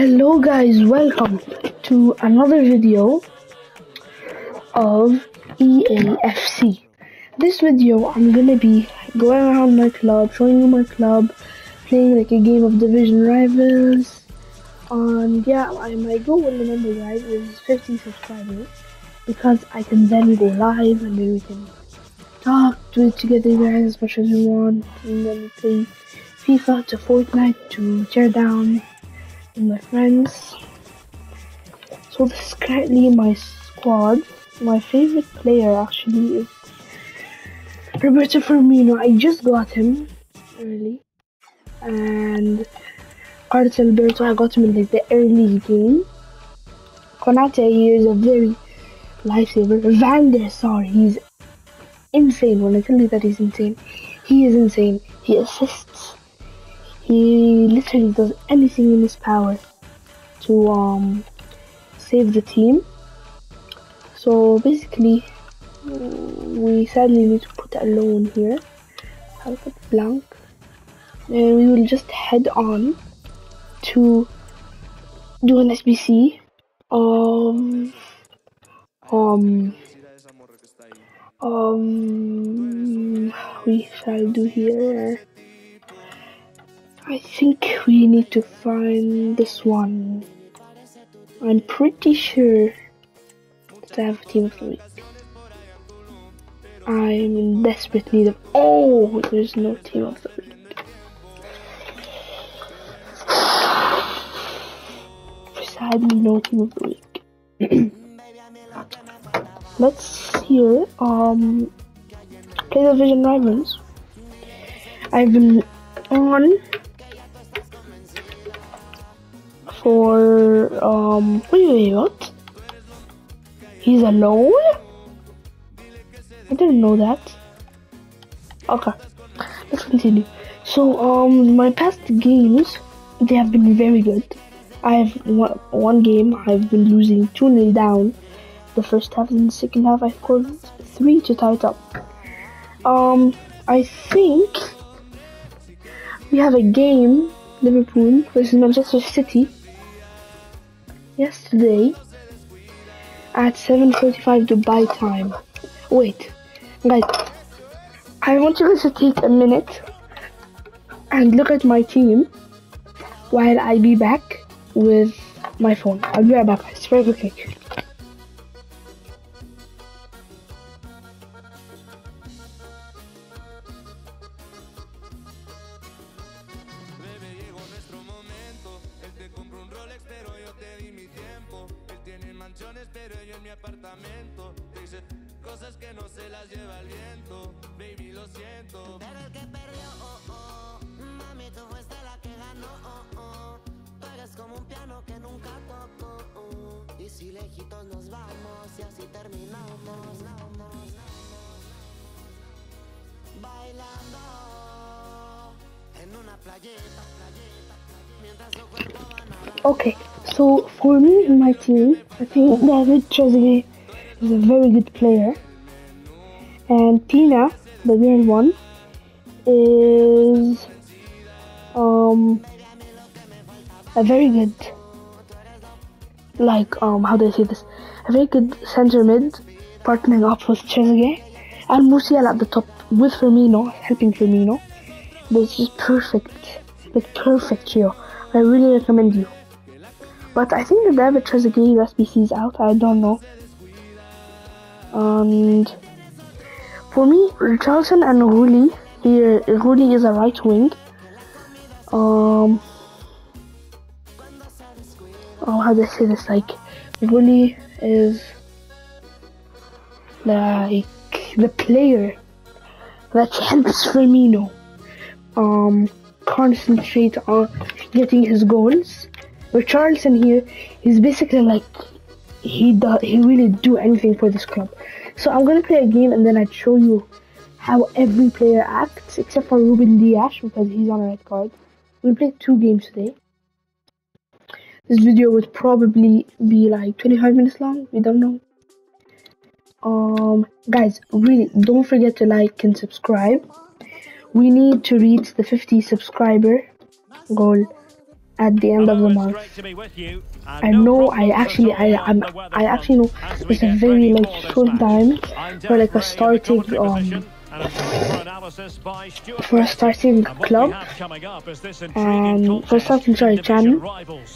Hello guys, welcome to another video of EAFC. This video I'm gonna be going around my club, showing you my club, playing like a game of division rivals. And yeah, I, my goal remember guys is 50 subscribers because I can then go live and then we can talk, do it together guys as much as we want and then play FIFA to Fortnite to tear down with my friends. So this is currently my squad. My favorite player actually is Roberto Firmino. I just got him early. And Carlos Alberto, I got him in like the early game. Konate here is a very lifesaver. Van der Sar, he's insane. When I tell you that he's insane, he is insane. He assists. He literally does anything in his power to um save the team. So basically, we sadly need to put a loan here. I'll put blank. And we will just head on to do an SBC. Um, um, um, we shall do here. I think we need to find this one. I'm pretty sure that I have a team of the week. I'm in desperate need of. Oh, there's no team of the week. Sadly, no team of the week. Let's here um play the Division Rivals. I've been on for um wait wait what? He's alone? I didn't know that. Okay, let's continue. So um my past games they have been very good. I've won one game I've been losing two 0 down the first half and the second half I scored three to tie it up. Um I think we have a game Liverpool versus Manchester City yesterday at 7.45 Dubai time. Wait, guys, I want you guys to take a minute and look at my team while I be back with my phone. I'll be right back, guys. Very quickly. So for me and my team, I think David Trezeguet is a very good player, and Tina, the girl one, is um a very good like um how do I say this? A very good center mid, partnering up with Trezeguet, and Musiala at the top with Firmino, helping Firmino. This is perfect, like perfect trio. I really recommend you. But I think the David Trezeguet SBC is out. I don't know. And for me, Richarlison and Rulli here. Rulli is a right wing. Um. Oh, how do I say this? Like, Rulli is like the player that helps Firmino um concentrate on getting his goals. Richarlison he's basically like he does he really do anything for this club. So I'm gonna play a game and then I'd show you how every player acts except for Ruben Dias because he's on a red card. We'll play two games today. This video would probably be like 25 minutes long. We don't know. Um, guys, really don't forget to like and subscribe. We need to reach the 50 subscriber goal at the end of the month. great to be with you. And I know I actually I I'm, I actually know front as we it's a very like short time for like a Derek Ray in the starting um position, and I'm joined for analysis by Stuart for a starting And what we club have coming up is this intriguing and for starting in sorry channel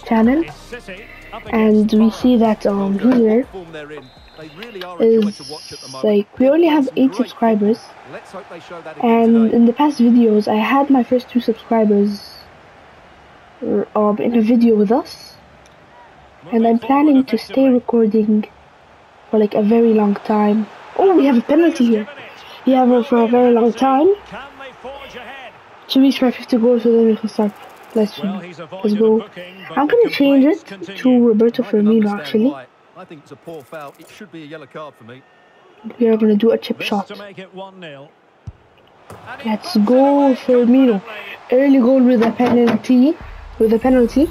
channel It's City up and we see that um here Form they're in. They really are a joy is to watch at the moment. like we only have eight subscribers football. Let's hope they show that again and in the past videos I had my first two subscribers um in a video with us and I'm planning to stay recording for like a very long time. Oh, we have a penalty here. We have it for a very long time. Can they forge ahead? To reach my 50 goals, so then we can start. Let's, let's go. I'm gonna change it to. Roberto I Firmino actually. I think it's a poor foul. It should be a yellow card for me. We are gonna do a chip This shot. to make it 1-0. And he Let's go away Firmino. Early goal with a penalty. With a penalty.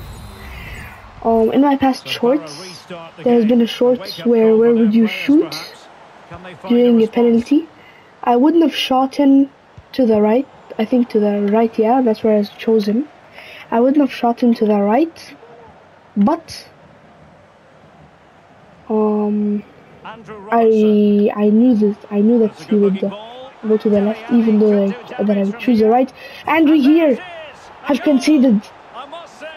Um, in my past shorts, Borough restart the there has been a shorts where where would you shoot perhaps. Can they find during a penalty? I wouldn't have shot him to the right. I think to the right, yeah, that's where I chose him. I wouldn't have shot him to the right, but um, Andrew I I knew this. I knew that he would go to the left, even though do that I would choose the right. And we And there here have conceded I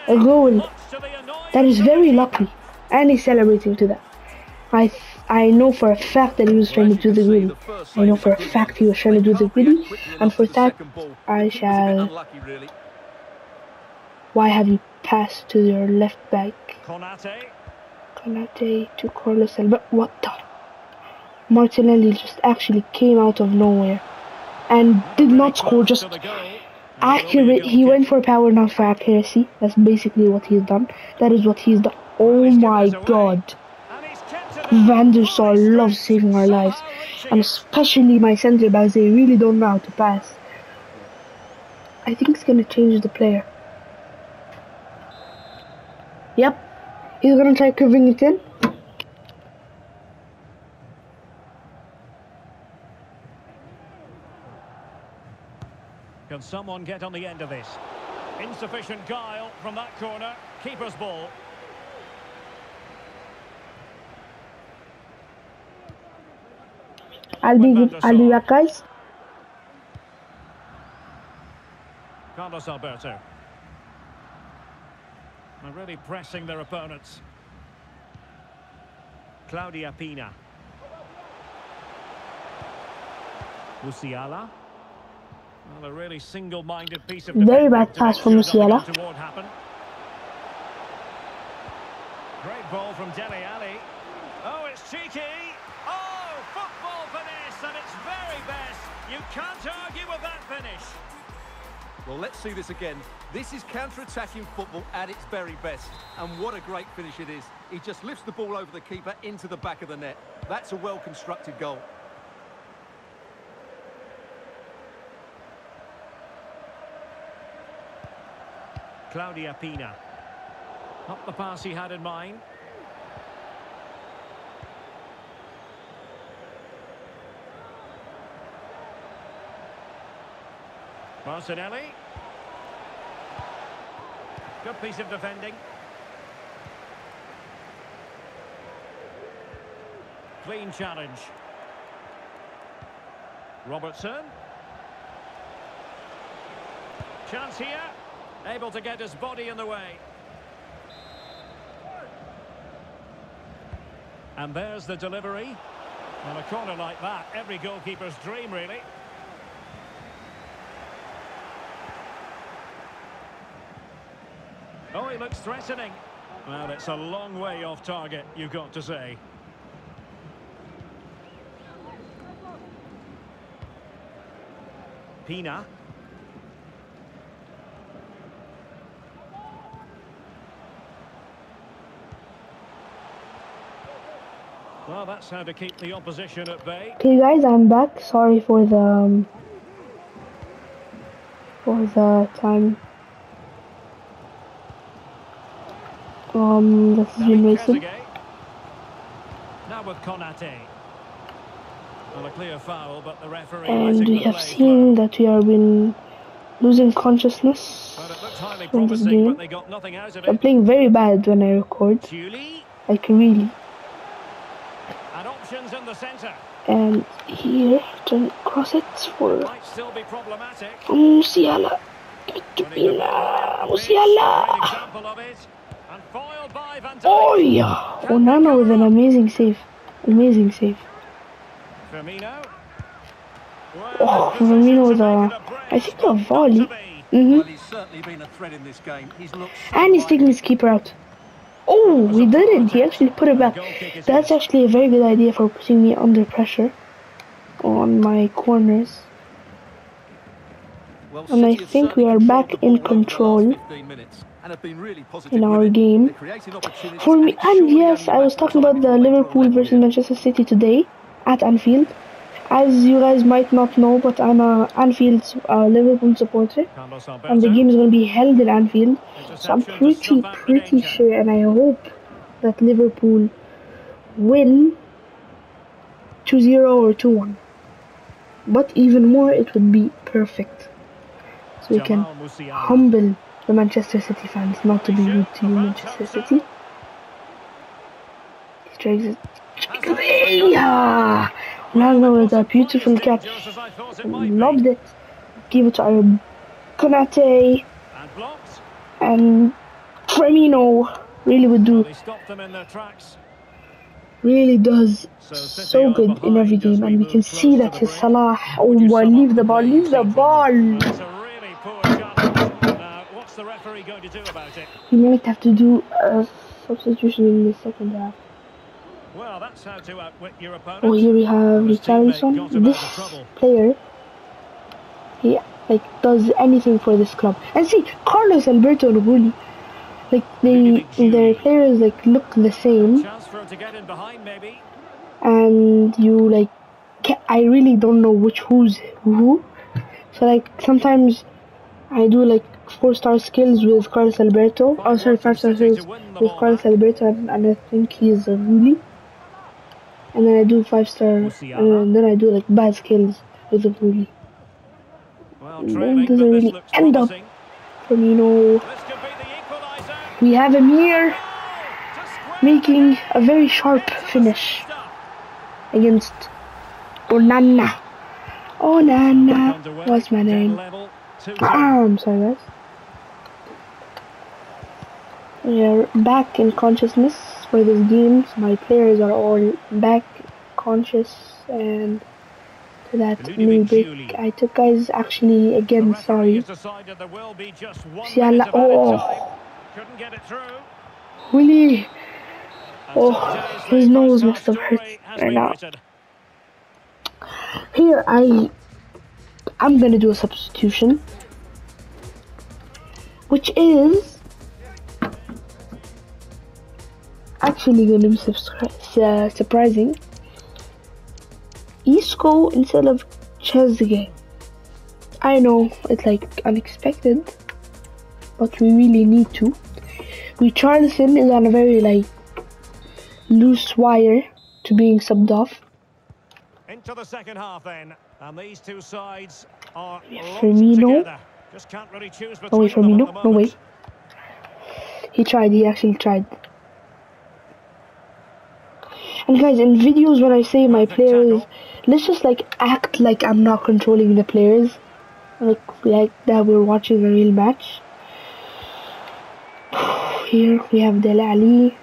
a goal. much to the annoyance That is very lucky, and he's celebrating to that. I I know for a fact that he was trying to do the greedy. I know for a fact he was trying to do the greedy, and for that I shall. Why have you passed to your left back? Konate to Carlos Alba. What the? Martinelli just actually came out of nowhere and did not score. Just to the goal. And it will be a accurate. He went for power, not for accuracy. That's basically what he's done. That is what he's done. Oh my god. And he's kept it Van der. Sar loves saving our lives. And especially my centre backs, they really don't know how to pass. I think it's gonna change the player. Yep. He's gonna try curving it in. Can someone get on the end of this? Insufficient guile from that corner. Keeper's ball. I'll be I'll be back guys. Carlos Alberto. They're really pressing their opponents. Claudia Pina. Musiala. Well, a really single-minded piece of Very bad pass from sure Musiala. Great ball from Dele Alli. Oh, it's cheeky. Oh, football finish, and it's very best. You can't argue with that finish. Well, let's see this again. This is counter-attacking football at its very best. And what a great finish it is. He just lifts the ball over the keeper into the back of the net. That's a well-constructed goal. Claudia Pina. Not the pass he had in mind. Martinelli. Good piece of defending. Clean challenge. Robertson. Chance here. Able to get his body in the way. And there's the delivery. On a corner like that, every goalkeeper's dream, really. Oh, he looks threatening. Well, it's a long way off target, you've got to say. Pina. Well, that's how to keep the opposition at bay. Okay guys, I'm back. Sorry for the um, for the time. Um, this Now wasted. Trezeguet. Now with Konate. Well, a clear foul, but the referee And we have seen flow. that we have been losing consciousness. But it looked highly in this game. but they got nothing out of I'm playing very bad when I record, Tuley, like really. And options in the centre. And here, to cross it for Might still. Musiala. Give it to Running the Pina. ball away from the pitch, Musiala. Great example of it. And foiled by Van Dijk. Oh yeah! Onana with an amazing save. Amazing save. Firmino. Well, Oh, the Firmino with positions are a I think a volley. to be. hmm he's certainly been a threat in this game. He's looked so And he's taking his keeper out. Oh, we didn't. He actually put it back. That's actually a very good idea for putting me under pressure on my corners. And I think we are back in ball over the last control 15 minutes and have been really positive in our game. They're creating opportunities For me, and yes, I was a matter of talking about the before they draw Liverpool versus. Manchester City today at Anfield. As you guys might not know, but I'm a Anfield uh, Liverpool supporter, and the game is going to be held in Anfield. So I'm pretty, stop out the pretty sure, and I hope that Liverpool win 2-0 or 2-1. But even more, it would be perfect. So we can humble the Manchester City fans, not to be rude to you, Manchester City. He strikes it. Yeah! Ronaldo with a beautiful catch. Loved it. Give it to Konate And Firmino. Really would do. Really does So, good in every game, and we can see that his. Salah. Oh, boy, leave the ball, leave the ball. the? We might have to do a substitution in the second half. Well, that's how to outwit your opponent. Oh, here we have Richarlison. got him out This player, he like does anything for this club. And see, Carlos Alberto and Rooney, like they, their players like look the same, for to get in behind, and you like, I really don't know which who's who. So like sometimes I do like four star skills with Carlos Alberto. Oh, sorry, five star skills with Carlos Alberto, and, and I think he's a Rooney. And then I do five star, and then I do like bad skills with the Rooney. Well, trailing, doesn't really end up? promising. This could be. We have him here making a very sharp finish against Onana. Onana was my name. Ah, I'm sorry, guys. We are back in consciousness for this game. So my players are all back conscious and to that new break I took, guys. Actually, again, sorry. has decided there will be just one Musiala, minute of added oh. time. Couldn't get it through. Really, Oh, his nose must have hurt right now. here I, I'm gonna do a substitution, which is actually gonna be uh, surprising. Isco instead of Chesney. I know it's like unexpected, but we really need to. Richarlison is on a very like loose wire to being subbed off. Into the second half then. And these two sides are Firmino. Just can't really choose way, between Firmino. No way. He tried. He actually tried. And guys, in videos when I say my players, let's just like act like I'm not controlling the players, like like that we're watching a real match. Here we have Dele Alli,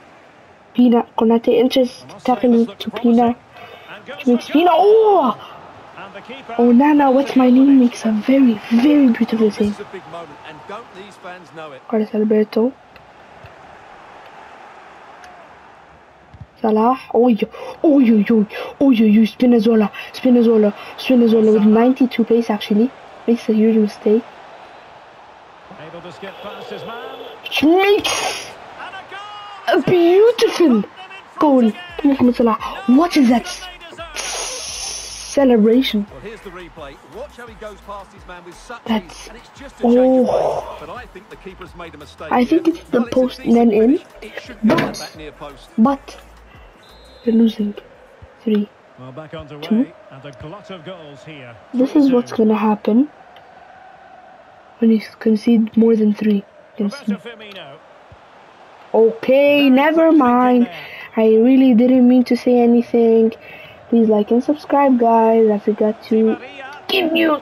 Pina, Konate, interest I must say, this tackle looks to. Pina, which makes Pina. Oh, oh Nana, what's my name? makes a very very beautiful This save. is a big moment, and don't these fans know it? Carlos Alberto. Salah. Oh, yo, oh, yo, yo, oh, yo, yo, Spinazzola, Spinazzola, Spinazzola with 92 pace actually. Makes a huge mistake. Able to skip past his man. Which makes a a beautiful Put them in front goal. again. Mohamed Salah. What is that celebration? Well, here's the replay. Watch how he goes past his man with such That's- and it's just a oh. change of oh. But I think the keeper's made a mistake. I think it's the Well, post and then in, finish. It should go at but- that near post. But we're losing. Three. Well, back underway, Two. and a glut of goals here. This is what's gonna happen. when you concede more than three. Okay, never mind. I really didn't mean to say anything. Please like and subscribe, guys. I forgot to give you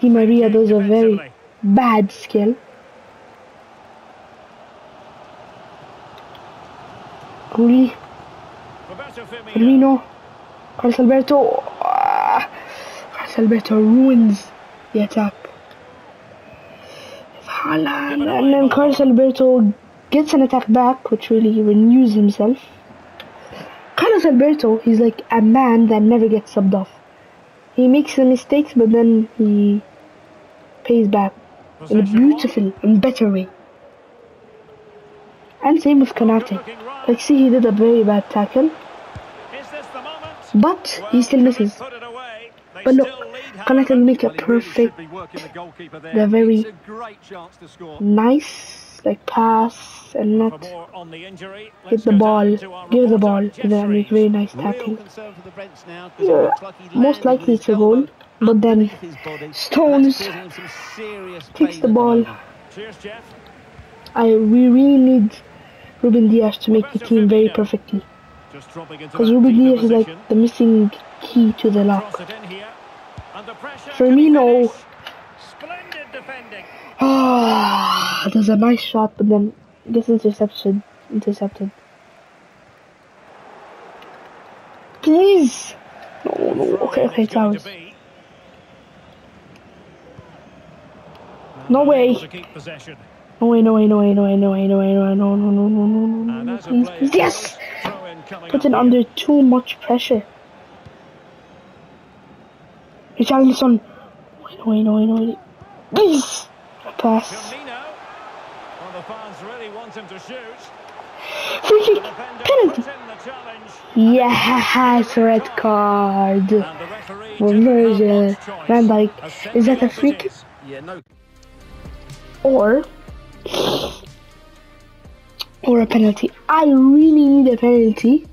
Di Maria does a very bad skill. Firmino. Firmino, Carlos Alberto. Ah, Carlos Alberto ruins the attack. Haaland, and then Carlos Alberto gets an attack back, which really renews himself. Carlos Alberto, he's like a man that never gets subbed off. He makes the mistakes, but then he pays back in a beautiful and better way. And same with Konate. Like, see, he did a very bad tackle, but he still misses. But look, Konate will make a perfect, the very- nice, like, pass and not hit the ball, give the ball to them, make very nice tackle. Yeah, most likely it's a goal, but then. Stones takes the ball. I we really need Ruben Dias to make the team very perfectly. Just dropping into Because Ruben Dias is like the missing key to the lock. Cross it in here. Under pressure. Firmino. can he finish? Splendid defending. Ah, there's a nice shot, but then gets interception. Intercepted. Please. No, no. Okay, okay, it's Going ours. to be. No way. Keep possession. No way, no way, no way, no way, no way, no way, no no, no, no, no, no, no, no, no, please, please. Yes! goes, throw in coming Put up it here. under too much pressure. Richarlison. No way, no way, no way. Please. Pass. Well, the fans really want him to shoot. Free kick. Penalty. puts in the challenge. Yes, red card. And the referee Well, didn't very have good. much choice. Van. A Is that a sending off free kick? Yeah, no Or. Or a penalty. I really need a penalty.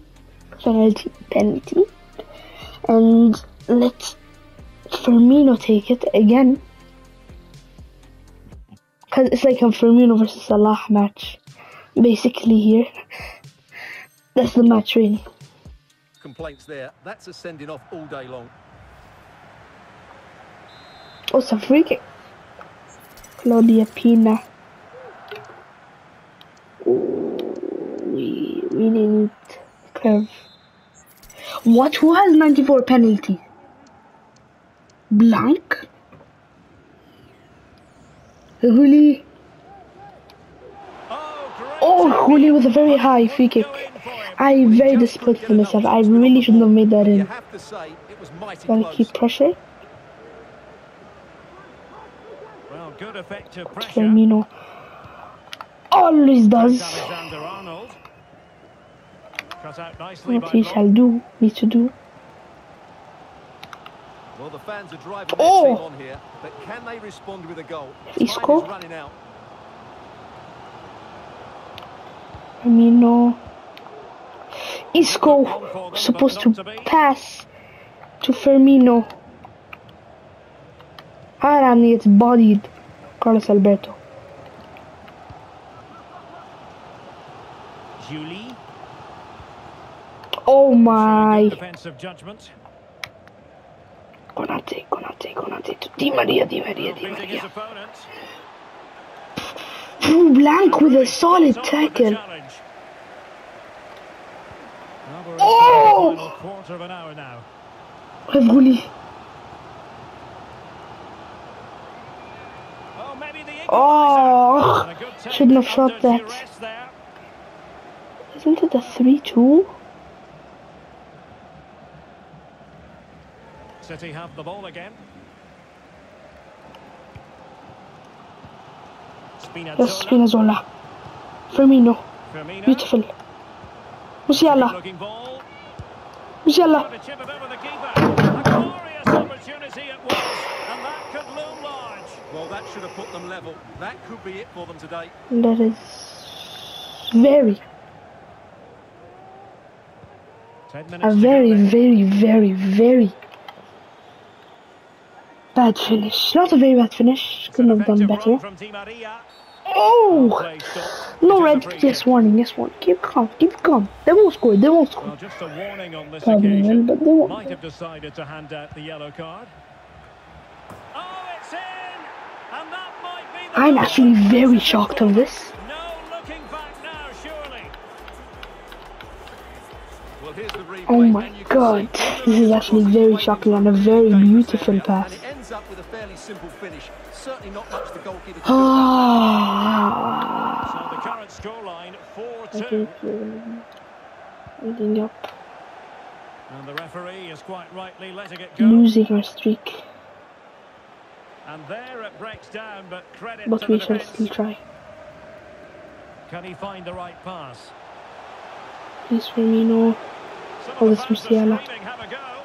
Penalty. Penalty. And let's Firmino take it again. Because it's like a Firmino versus Salah match. Basically, here. That's the match, really. complaints there. That's a sending off all day long. Oh, it's a free kick. Claudia Pina. Ooh, we really need curve. What? Who has 94 penalty? Blank? Huli. Oh, Huli with a very high free kick. I very disappointed in myself. I really shouldn't have made that in. have to say it was mighty Gotta keep pressure. Well, good effective pressure. Firmino. Always does. What by he Bob. shall do, need to do. Well, the fans are driving Oh! their team on here, but can they respond with a goal? Isco? is running out. Firmino. Isco was supposed to pass to Firmino. Haaland gets bodied. Carlos Alberto. Julie. Oh Showing my. good defensive judgment. Konate, Konate, Konate to Di Maria, Di Maria, Di Maria. opponent. Drew Blanc with a solid Goes on with the tackle. challenge. Well, Oh! inside the quarter of an hour now. Oh, maybe the Oh, And a good take shouldn't have shot under that. duress there. Isn't it a 3-2? City have the ball again. Spinazzola. Yes, Spinazzola. Firmino. Firmino. Beautiful. Musiala. Musiala. Trying to chip it over the keeper. A glorious opportunity it was, and that could loom large. Well, that should have put them level. That could be it for them today. That is very, a very, very, very, very Bad finish. Not a very bad finish. Couldn't have done better. run from Di Maria. Oh! No It is a red. Yes, warning. Yes, warning. Keep calm. Keep calm. They won't score. They won't score. Well, just a warning on this Probably occasion. but they won't. Might have decided to hand out the yellow card. Oh, it's in! And that might be I'm actually very shocked of this. No looking back now, surely. Well, here's the replay, Oh my and you can god. This is actually very shocking and a very beautiful pass. It ends up with a fairly simple finish. Certainly not much the goalkeeper can do. So the current scoreline, 4-2. think ending up And the referee is quite rightly letting it go. losing our streak, And there it breaks down, but credit but to the we shall still try. Can he find the right pass? Please, Firmino. Some Oh, of the it's Musiala. screaming, have a go.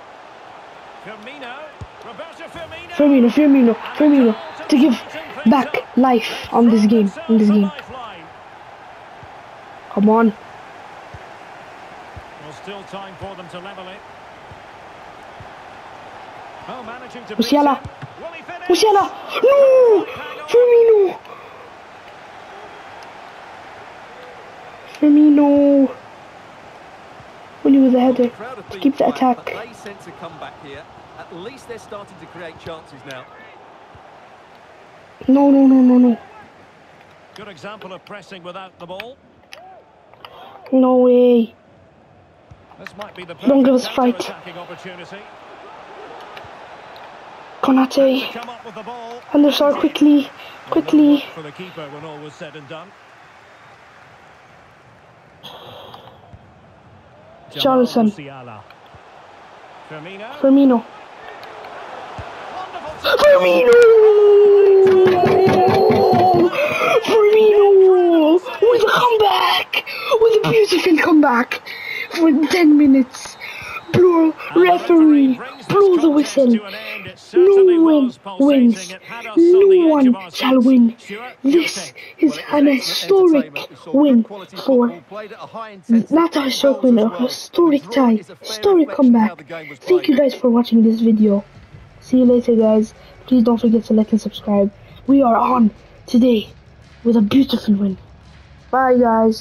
Firmino, Roberto Firmino. Firmino, Firmino, Firmino, to give back life on this game, in this game. Come on. Well, still time for them to level it. Oh, managing to Musiala. beat him. Will he finish? Musiala! No! Firmino! Firmino! Only with a header. To keep the attack. They sense a comeback here. At least they're starting to create chances now. No, no, no, no, no. Good example of pressing without the ball. No way. This might be the Don't give perfect us fight. counter-attacking opportunity. Konate. Come up with the ball. Van der Sar quickly. Quickly. For the keeper when all was said and done. Jamal Johnson. Firmino. Firmino. Firmino! Firmino! With a comeback! With a beautiful comeback! For 10 minutes. The referee, blow the whistle. No one wins. No one shall win. This is an historic win for not a historic win, a historic tie, historic comeback. Thank you guys for watching this video. See you later, guys. Please don't forget to like and subscribe. We are on today with a beautiful win. Bye, guys.